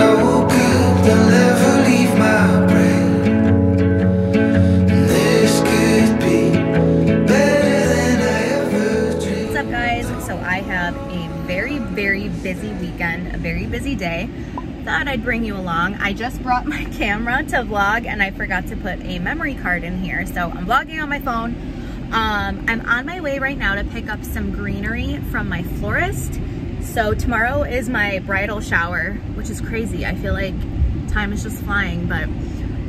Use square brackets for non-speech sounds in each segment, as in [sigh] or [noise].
so good they'll never leave my brain. This could be better than I ever dreamed. What's up guys? So I have a very, very busy weekend, a very busy day. Thought I'd bring you along. I just brought my [laughs] camera to vlog and I forgot to put a memory card in here. So I'm vlogging on my phone. Um, I'm on my way right now to pick up some greenery from my florist. So tomorrow is my bridal shower, which is crazy. I feel like time is just flying, but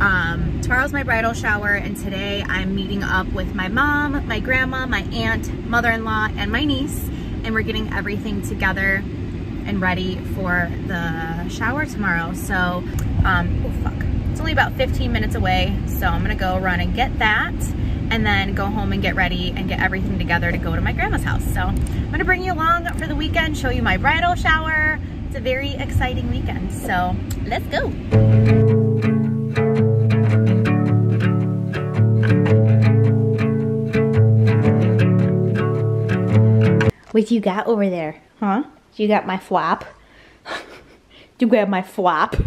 um, tomorrow's my bridal shower and today I'm meeting up with my mom, my grandma, my aunt, mother-in-law, and my niece and we're getting everything together and ready for the shower tomorrow. So, um, oh fuck, it's only about 15 minutes away. So I'm gonna go run and get that and then go home and get ready and get everything together to go to my grandma's house. So I'm gonna bring you along for the weekend, show you my bridal shower. It's a very exciting weekend. So let's go. What you got over there, huh? You got my flap? [laughs] Do you grab my flap? [laughs]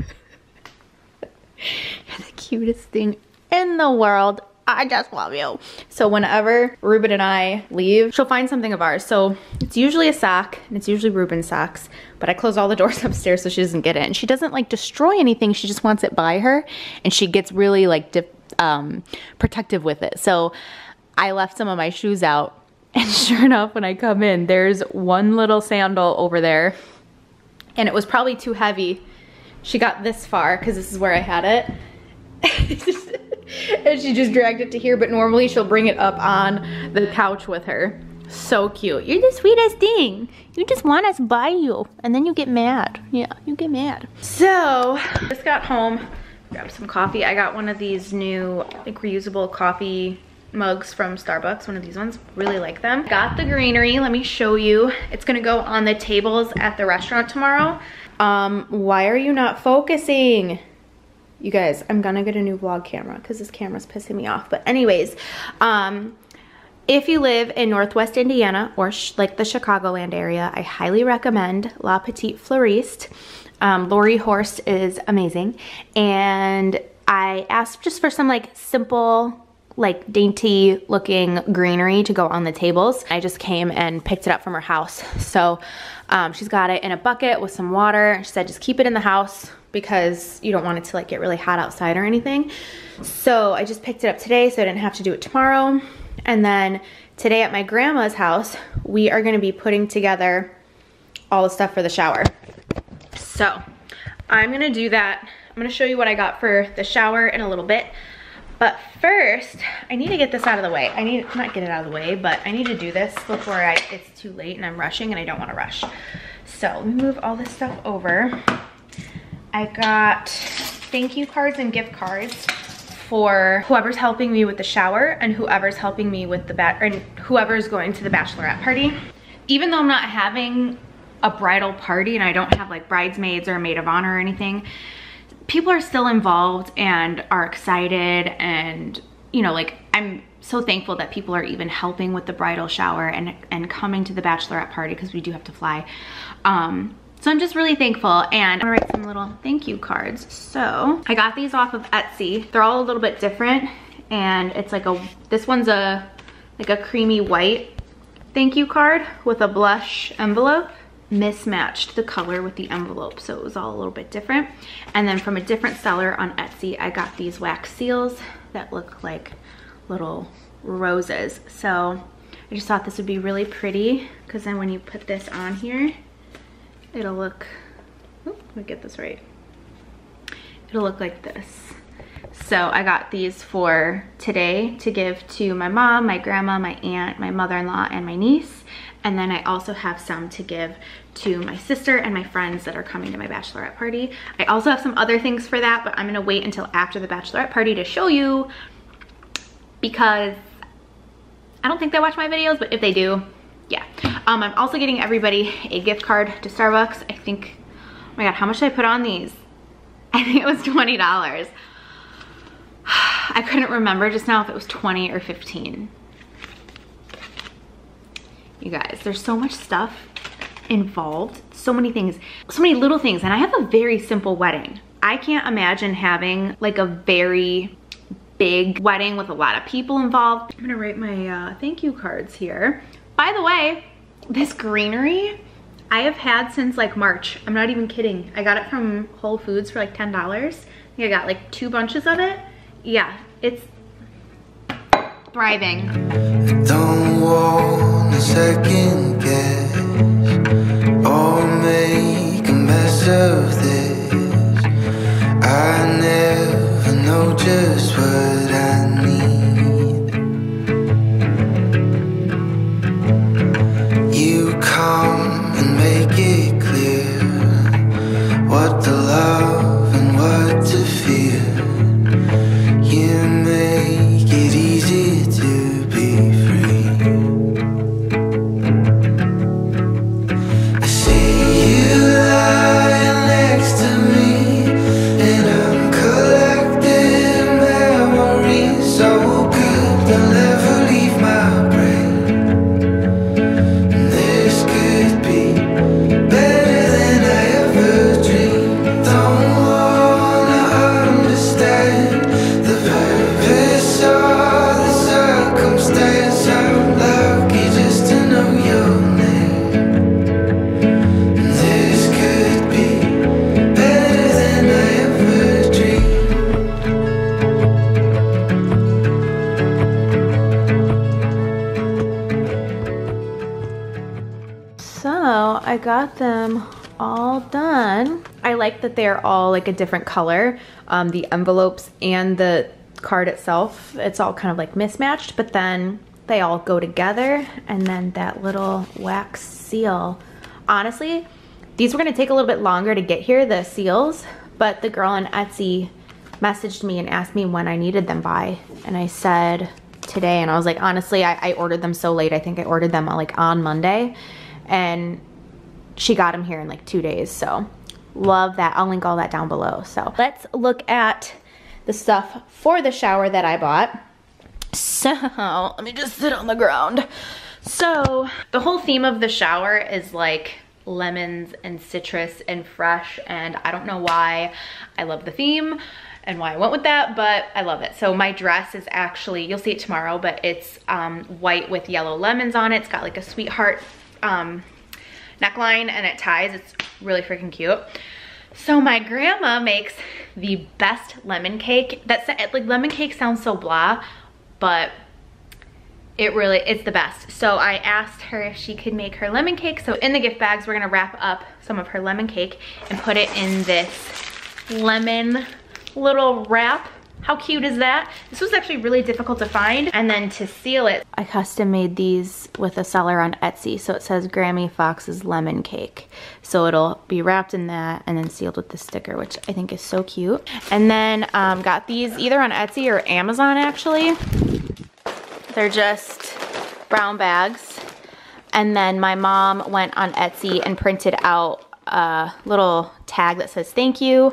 You're the cutest thing in the world. I just love you. So whenever Ruben and I leave, she'll find something of ours. So it's usually a sock, and it's usually Ruben's socks, but I close all the [laughs] doors upstairs so she doesn't get it. And she doesn't like destroy anything, she just wants it by her, and she gets really like um, protective with it. So I left some of my shoes out [laughs] and sure enough, when I come in, there's one little sandal over there and it was probably too heavy. She got this far because this is where I had it. [laughs] and she just dragged it to here, but normally she'll bring it up on the couch with her. So cute. You're the sweetest thing. You just want us by you and then you get mad. Yeah, you get mad. So, just got home, grabbed some coffee. I got one of these new, think reusable coffee mugs from Starbucks, one of these ones, really like them. Got the greenery, let me show you. It's gonna go on the tables at the restaurant tomorrow. Um, why are you not focusing? You guys, I'm gonna get a new vlog camera because this camera's pissing me off. But anyways, um, if you live in Northwest Indiana or like the Chicagoland area, I highly recommend La Petite Fleuriste. Um, Lori Horst is amazing. And I asked just for some like simple like dainty looking greenery to go on the tables. I just came and picked it up from her house. So um, she's got it in a bucket with some water. She said just keep it in the house because you don't want it to like get really hot outside or anything. So I just picked it up today so I didn't have to do it tomorrow. And then today at my grandma's house, we are gonna be putting together all the stuff for the shower. So I'm gonna do that. I'm gonna show you what I got for the shower in a little bit. But first, I need to get this out of the way. I need, not get it out of the way, but I need to do this before I, it's too late and I'm rushing and I don't wanna rush. So let me move all this stuff over. I got thank you cards and gift cards for whoever's helping me with the shower and whoever's helping me with the bat and whoever's going to the bachelorette party. Even though I'm not having a bridal party and I don't have like bridesmaids or a maid of honor or anything, people are still involved and are excited and you know like I'm so thankful that people are even helping with the bridal shower and and coming to the bachelorette party because we do have to fly um so I'm just really thankful and I'm gonna write some little thank you cards. So I got these off of Etsy. They're all a little bit different and it's like a, this one's a, like a creamy white thank you card with a blush envelope mismatched the color with the envelope so it was all a little bit different. And then from a different seller on Etsy I got these wax seals that look like little roses. So I just thought this would be really pretty because then when you put this on here it'll look oh, let me get this right. It'll look like this. So I got these for today to give to my mom, my grandma, my aunt, my mother-in-law, and my niece. And then I also have some to give to my sister and my friends that are coming to my bachelorette party. I also have some other things for that, but I'm gonna wait until after the bachelorette party to show you because I don't think they watch my videos, but if they do, yeah. Um, I'm also getting everybody a gift card to Starbucks. I think, oh my God, how much did I put on these? [laughs] I think it was $20. [sighs] I couldn't remember just now if it was 20 or 15. You guys. There's so much stuff involved, so many things, so many little things. And I have a very simple wedding. I can't imagine having like a very big wedding with a lot of people involved. I'm gonna write my uh, thank you cards here. By the way, this greenery I have had since like March. I'm not even kidding. I got it from Whole Foods for like $10. I think I got like two bunches of it. Yeah, it's thriving. Second guess or make a mess of this. I never know just what I got them all done. I like that they're all like a different color. Um, the envelopes and the card itself, it's all kind of like mismatched, but then they all go together. And then that little wax seal. Honestly, these were gonna take a little bit longer to get here, the seals, but the girl on Etsy messaged me and asked me when I needed them by. And I said today, and I was like, honestly, I, I ordered them so late. I think I ordered them like on Monday. And she got them here in like two days. So love that. I'll link all that down below. So let's look at the stuff for the shower that I bought. So [laughs] let me just sit on the ground. So the whole theme of the shower is like lemons and citrus and fresh and I don't know why I love the theme and why I went with that, but I love it. So my dress is actually, you'll see it tomorrow, but it's um, white with yellow lemons on it. It's got like a sweetheart um, neckline and it ties. It's really freaking cute. So my grandma makes the best lemon cake. That's like lemon cake sounds so blah, but it really, it's the best. So I asked her if she could make her lemon cake. So in the gift bags, we're gonna wrap up some of her lemon cake and put it in this lemon little wrap. How cute is that? This was actually really difficult to find. And then to seal it, I custom made these with a seller on Etsy. So it says Grammy Fox's lemon cake. So it'll be wrapped in that and then sealed with the sticker, which I think is so cute. And then um, got these either on Etsy or Amazon actually. They're just brown bags. And then my mom went on Etsy and printed out a little tag that says thank you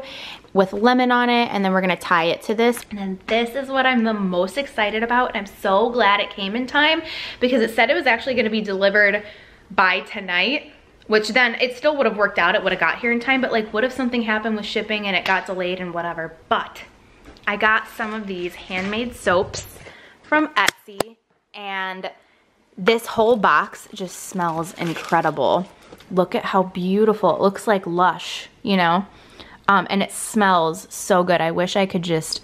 with lemon on it and then we're gonna tie it to this. And then this is what I'm the most excited about I'm so glad it came in time because it said it was actually gonna be delivered by tonight which then it still would have worked out it would have got here in time but like what if something happened with shipping and it got delayed and whatever? But I got some of these handmade soaps from Etsy and this whole box just smells incredible. Look at how beautiful it looks like lush you know um, and it smells so good. I wish I could just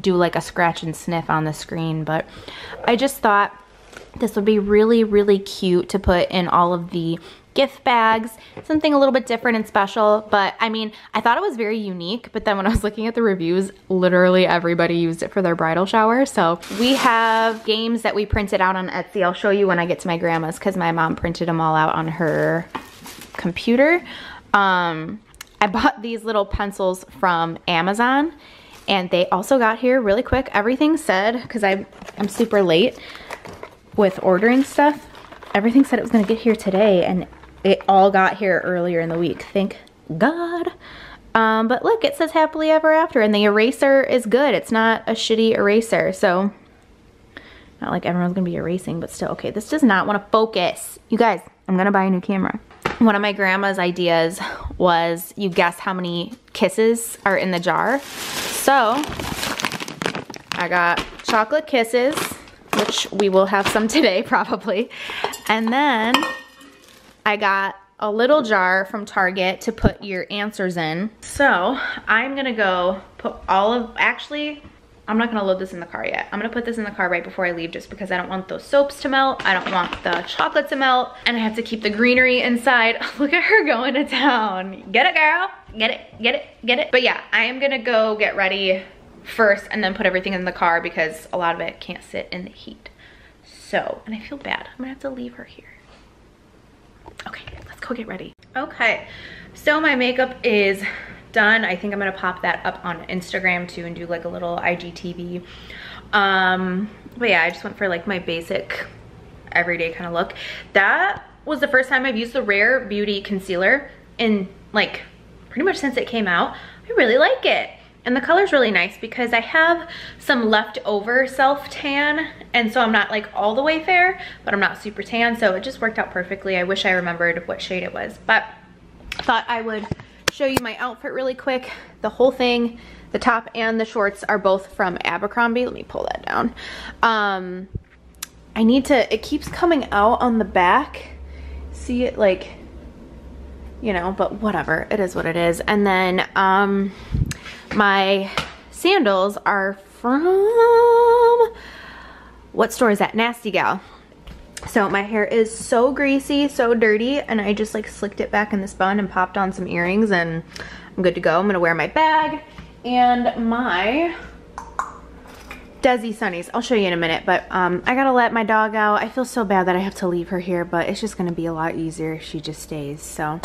do like a scratch and sniff on the screen but I just thought this would be really really cute to put in all of the gift bags. Something a little bit different and special but I mean I thought it was very unique but then when I was looking at the reviews literally everybody used it for their bridal shower. So we have games that we printed out on Etsy. I'll show you when I get to my grandma's because my mom printed them all out on her computer. Um, I bought these little pencils from Amazon and they also got here really quick. Everything said, because I'm I'm super late with ordering stuff, everything said it was gonna get here today and it all got here earlier in the week. Thank God. Um, but look, it says happily ever after and the eraser is good. It's not a shitty eraser. So Not like everyone's gonna be erasing, but still, okay, this does not wanna focus. You guys, I'm gonna buy a new camera. One of my grandma's ideas was you guess how many kisses are in the jar. So, I got chocolate kisses, which we will have some [laughs] today probably. And then I got a little jar from Target to put your answers in. So I'm gonna go put all of, actually, I'm not gonna load this in the car yet. I'm gonna put this in the car right before I leave just because I don't want those soaps to melt. I don't want the chocolate to melt and I have to keep the greenery inside. [laughs] Look at her going to town. Get it girl, get it, get it, get it. But yeah, I am gonna go get ready first and then put everything in the car because a lot of it can't sit in the heat. So, and I feel bad. I'm gonna have to leave her here. Okay, let's go get ready. Okay, so my makeup is done. I think I'm gonna pop that up on Instagram too and do like a little IGTV. Um, but yeah, I just went for like my basic everyday kind of look. That was the first time I've used the Rare Beauty Concealer in like pretty much since it came out. I really like it. And the color's really nice because I have some leftover self tan and so I'm not like all the way fair, but I'm not super tan. So it just worked out perfectly. I wish I remembered what shade it was, but I thought I would show you my outfit really quick. The whole thing, the top and the shorts are both from Abercrombie. Let me pull that down. Um, I need to, it keeps coming out on the back. See it like, you know, but whatever, it is what it is. And then um, my sandals are from, what store is that? Nasty Gal. So my hair is so greasy, so dirty, and I just like slicked it back in this bun and popped on some earrings and I'm good to go. I'm gonna wear my bag and my Desi Sunnies. I'll show you in a minute, but um, I gotta let my dog out. I feel so bad that I have to leave her here, but it's just gonna be a lot easier if she just stays, so.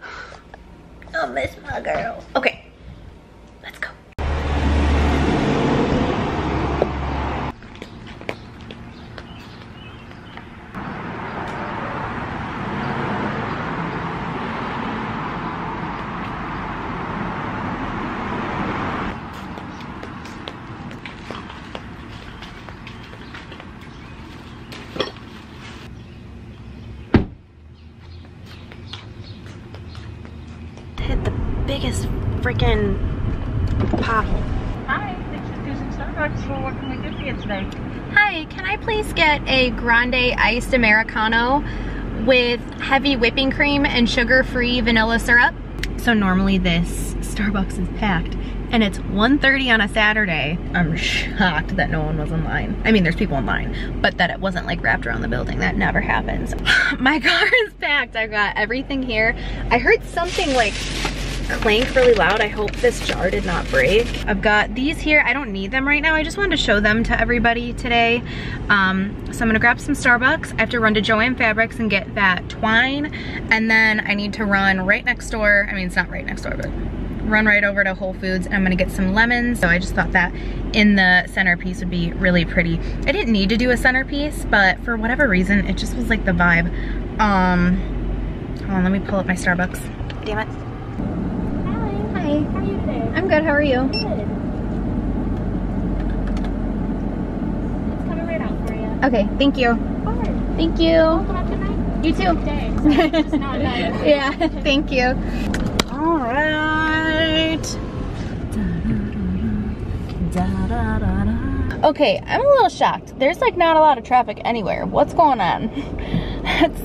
[sighs] I'll miss my girl. Okay, biggest freaking pothole. Hi, this is Susan Starbucks. Well, what can we do for you today? Hi, can I please get a grande iced Americano with heavy whipping cream and sugar-free vanilla syrup? So normally this Starbucks is packed and it's 1.30 on a Saturday. I'm shocked that no one was in line. I mean, there's people in line, but that it wasn't like wrapped around the building. That never happens. [laughs] My car is packed. I've got everything here. I heard something like clank really loud. I hope this jar did not break. I've got these here. I don't need them right now. I just wanted to show them to everybody today. Um, so I'm gonna grab some Starbucks. I have to run to Joann Fabrics and get that twine. And then I need to run right next door. I mean, it's not right next door, but run right over to Whole Foods and I'm gonna get some lemons. So I just thought that in the centerpiece would be really pretty. I didn't need to do a centerpiece, but for whatever reason, it just was like the vibe. Um, hold on, let me pull up my Starbucks. Damn it. Hi. How are you today? I'm good, how are you? Good. It's coming right out for you. Okay, thank you. Of. Thank you. Welcome out tonight. You too. Day. Sorry, it's just not nice. [laughs] yeah, [laughs] thank you. All right. [laughs] Okay, I'm a little shocked. There's like not a lot of traffic anywhere. What's going on? it's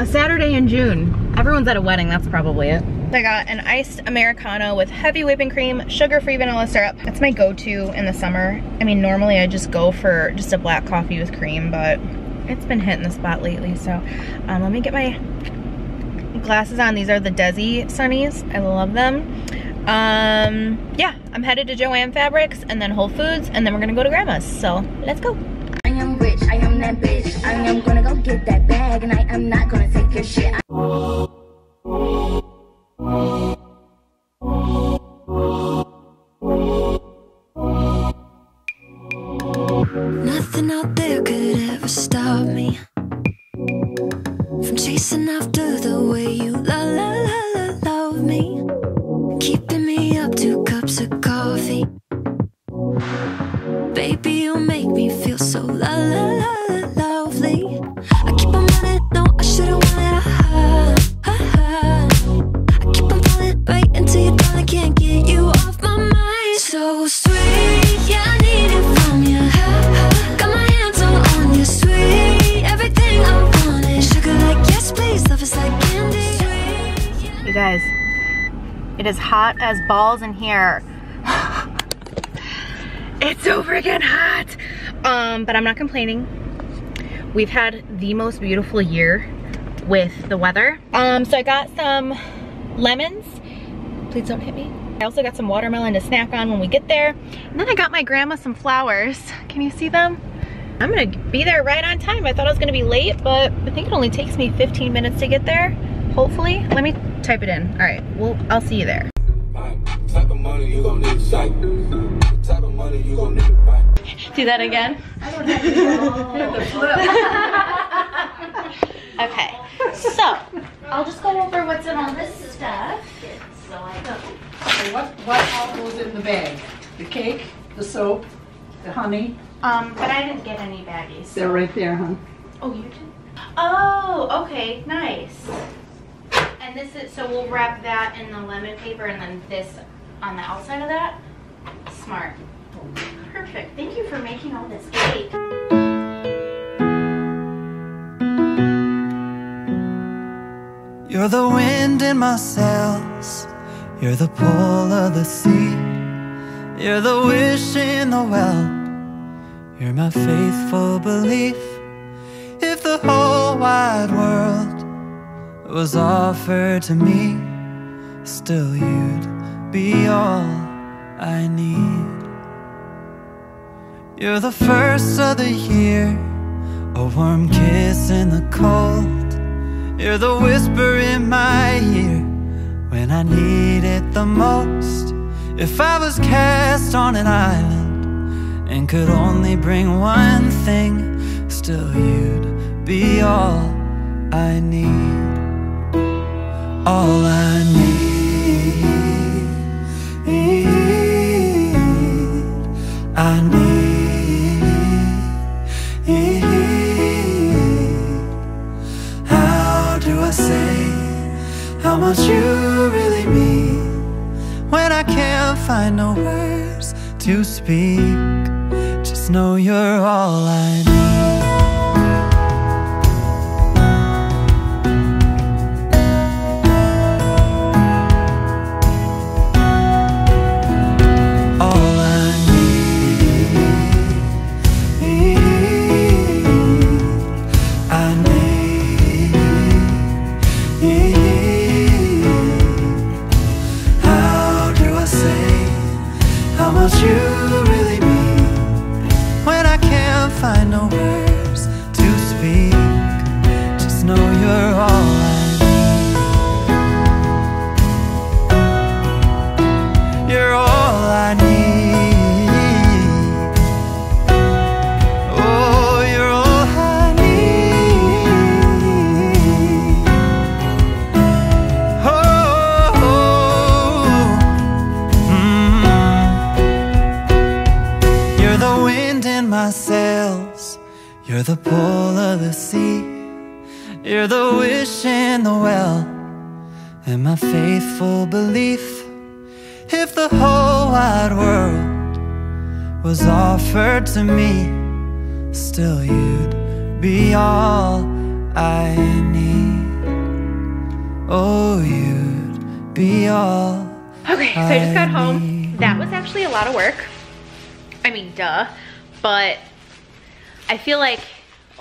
a Saturday in June. Everyone's at a wedding, that's probably it. I got an iced Americano with heavy whipping cream, sugar-free vanilla syrup. That's my go-to in the summer. I mean, normally I just go for just a black coffee with cream, but it's been hitting the spot lately. So um, let me get my glasses on. These are the Desi Sunnies. I love them. Um, yeah, I'm headed to Joann Fabrics and then Whole Foods and then we're gonna go to Grandma's. So let's go. I am rich, I am that bitch. I am gonna go get that bag, and I am not gonna take your shit. Nothing it is hot as balls in here. [laughs] it's so freaking hot. Um, but I'm not complaining. We've had the most beautiful year with the weather. Um, so I got some lemons. Please don't hit me. I also got some watermelon to snack on when we get there. And then I got my grandma some flowers. Can you see them? I'm gonna be there right on time. I thought I was gonna be late, but I think it only takes me 15 minutes to get there, hopefully. Let me type it in. All right, well, I'll see you there. Type of money you gon' need to sight. Type of money you gon' need to buy. Do that again. [laughs] okay, so I'll just go over what's in all this stuff. So I know. Okay, what, what all goes in the bag? The cake, the soap, the honey? Um, but I didn't get any baggies. They're right there, huh? Oh, you did? Oh, okay, nice. And this is, so we'll wrap that in the lemon paper and then this on the outside of that? Smart. Perfect. Thank you for making all this cake. You're the wind in my sails. You're the pull of the sea. You're the wish in the well. You're my faithful belief. If the whole wide world was offered to me, still you'd be all I need. You're the first of the year, a warm kiss in the cold. You're the whisper in my ear when I need it the most. If I was cast on an island and could only bring one thing, still you'd be all I need. All I need. I need. How do I say how much you really mean when I can't find no words to speak? Just know you're all I need. You're the wish in the well. And my faithful belief. If the whole wide world was offered to me, still you'd be all I need. Oh, you'd be all. Okay, so I just got home. That was actually a lot of work. I mean, duh. But I feel like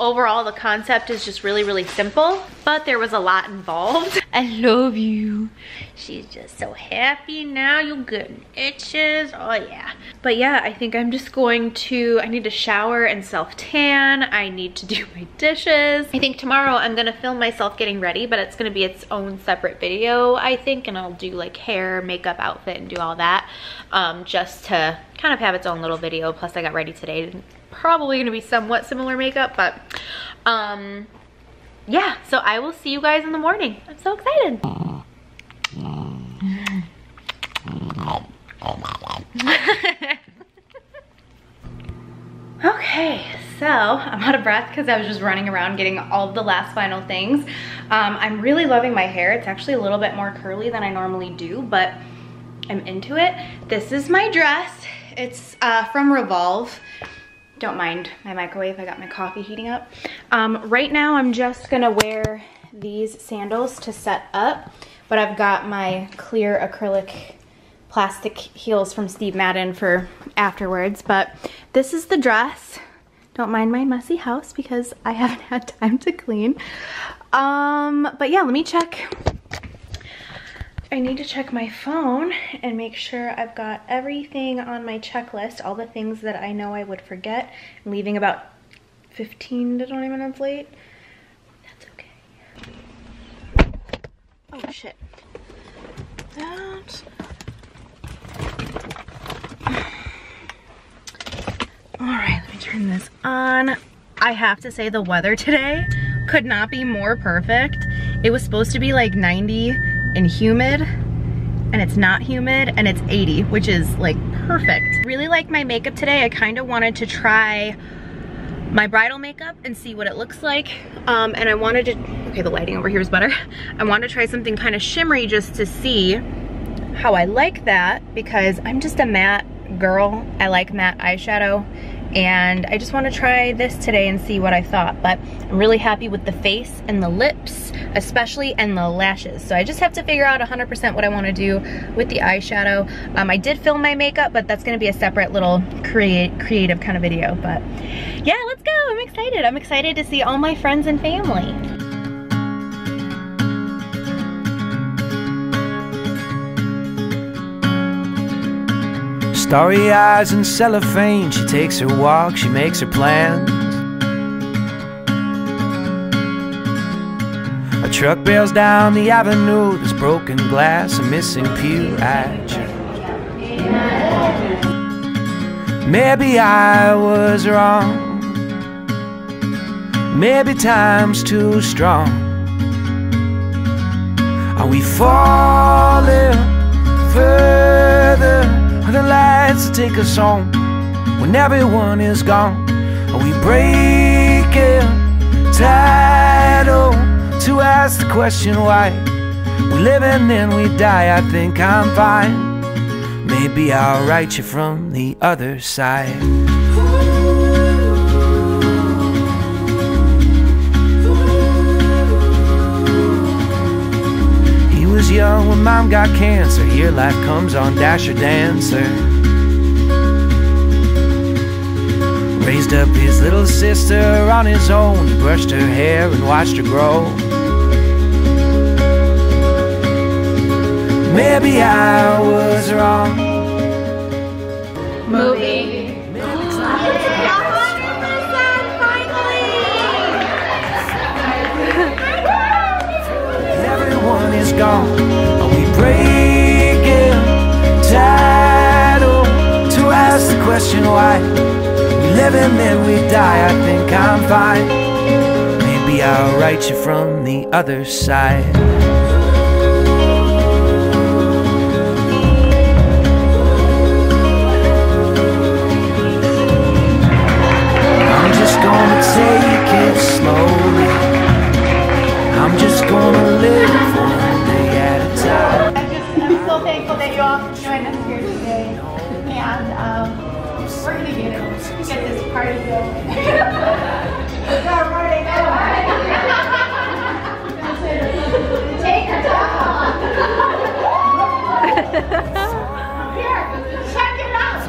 overall the concept is just really, really simple, but there was a lot involved. [laughs] I love you. She's just so happy now. You're good itches. Oh yeah. But yeah, I think I'm just going to, I need to shower and self tan. I need to [laughs] do my dishes. I think tomorrow I'm gonna film myself getting ready, but it's gonna be its own separate video, I think, and I'll do like hair, makeup, outfit, and do all that, um, just to kind of have its own little video. Plus I got ready today. Probably gonna be somewhat similar makeup, but um, yeah, so I will see you guys in the morning. I'm so excited. [laughs] Okay, so I'm out of breath because I was just running around getting all the last final things. Um, I'm really loving my hair. It's actually a little bit more curly than I normally do, but I'm into it. This is my dress. It's uh, from Revolve. Don't mind my microwave. I got my coffee heating up. Um, right now, I'm just gonna wear these sandals to set up but I've got my clear acrylic plastic heels from Steve Madden for afterwards. But this is the dress. Don't mind my messy house because I [laughs] haven't had time to clean. Um, but yeah, let me check. I need to check my phone and make sure I've got everything on my checklist, all the things that I know I would forget. I'm leaving about 15 to 20 minutes late. That's okay. Oh shit. That. [sighs] All right, let me turn this on. I have to say the weather today could not be more perfect. It was supposed to be like 90 and humid and it's not humid and it's 80, which is like perfect. Really like my makeup today. I kind of wanted to try my bridal makeup and see what it looks like. Um, and I wanted to, okay, the lighting over here is better. [laughs] I wanted to try something kind of shimmery just to see how I like that because I'm just a matte girl. I like matte eyeshadow and I just want to try this today and see what I thought but I'm really happy with the face and the lips especially and the lashes. So I just have to figure out 100% what I want to do with the eyeshadow. Um, I did film my makeup but that's gonna be a separate little create creative kind of video but yeah let's go. I'm excited. I'm excited to see all my friends and family Starry eyes and cellophane, she takes her walk, she makes her plans. A truck bails down the avenue, there's broken glass, a missing pew at church. Maybe I was wrong, maybe time's too strong. Are we falling further? The lights to take us home when everyone is gone? Are we breaking title oh, to ask the question why? We live and then we die. I think I'm fine. Maybe I'll write you from the other side. Got cancer. Here life comes on Dasher Dancer. Raised up his little sister on his own. He brushed her hair and watched her grow. Maybe I was wrong. movie Everyone is gone. Question why? We live and then we die. I think I'm fine. Maybe I'll write you from the other side. I'm just gonna take it slowly. I'm just gonna live party going. It's our party going. Take your top Here, check it out.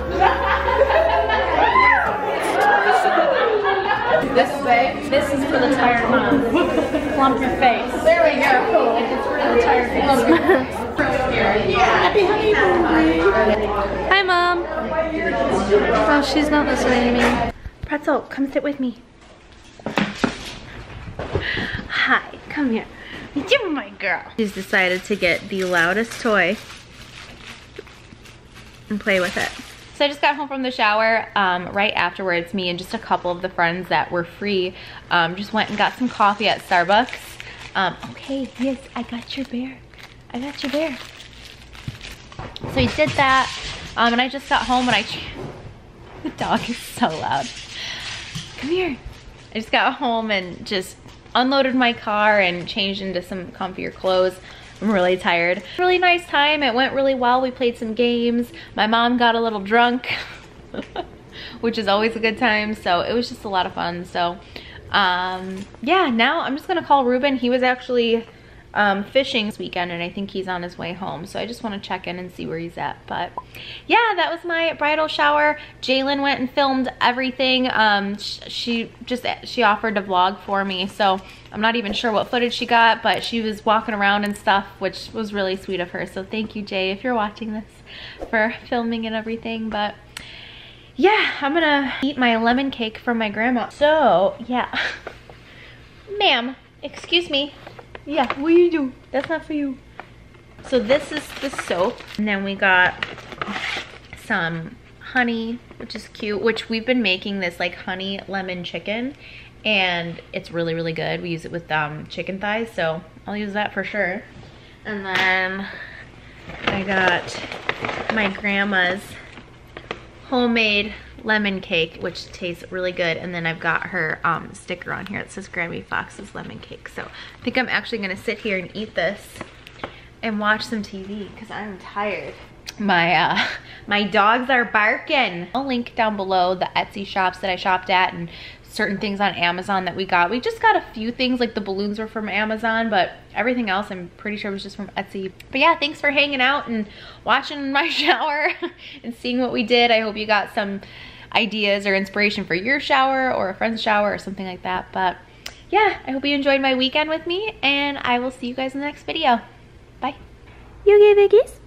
This way. This is for the tired mom. Plump your face. There we go. It's for the tired face. Happy honeymoon. Hi, Mom. Oh, she's not listening to me. Pretzel, come sit with me. Hi, come here. You're my girl. She's decided to get the loudest toy and play with it. So I just got home from the shower. Um, right afterwards, me and just a couple of the friends that were free um, just went and got some coffee at Starbucks. Um, okay, yes, I got your bear. I got your bear. So we did that, um, and I just got home and I, [laughs] the dog is so loud. Come here. I just got home and just unloaded my car and changed into some comfier clothes. I'm really tired. Really nice time. It went really well. We played some games. My mom got a little drunk, [laughs] which is always a good time. So it was just a lot of fun. So um, yeah, now I'm just gonna call Ruben. He was actually um, fishing this weekend and I think he's on his way home. So I just want to check in and see where he's at. But yeah, that was my bridal shower. Jalen went and filmed everything. Um, sh she just, she offered to vlog for me. So I'm not even sure what footage she got, but she was walking around and stuff, which was really sweet of her. So thank you, Jay, if you're watching this for filming and everything. But yeah, I'm gonna eat my lemon cake from my grandma. So yeah, [laughs] ma'am, excuse me. Yeah, what you do? That's not for you. So this is the soap. And then we got some honey, which is cute, which we've been making this like honey lemon chicken and it's really, really good. We use it with um, chicken thighs, so I'll use that for sure. And then I got my grandma's homemade lemon cake, which tastes really good. And then I've got her um, sticker on here. It says Grammy Fox's lemon cake. So I think I'm actually gonna sit here and eat this and watch some TV because I'm tired. My uh, [laughs] my dogs are barking. I'll link down below the Etsy shops that I shopped at and certain things on Amazon that we got. We just got a few things, like the balloons were from Amazon, but everything else I'm pretty sure was just from Etsy. But yeah, thanks for hanging out and watching my [laughs] shower and seeing what we did. I hope you got some ideas or inspiration for your shower or a friend's shower or something like that. But yeah, I hope you enjoyed my weekend with me and I will see you guys in the next video. Bye. You gave a kiss?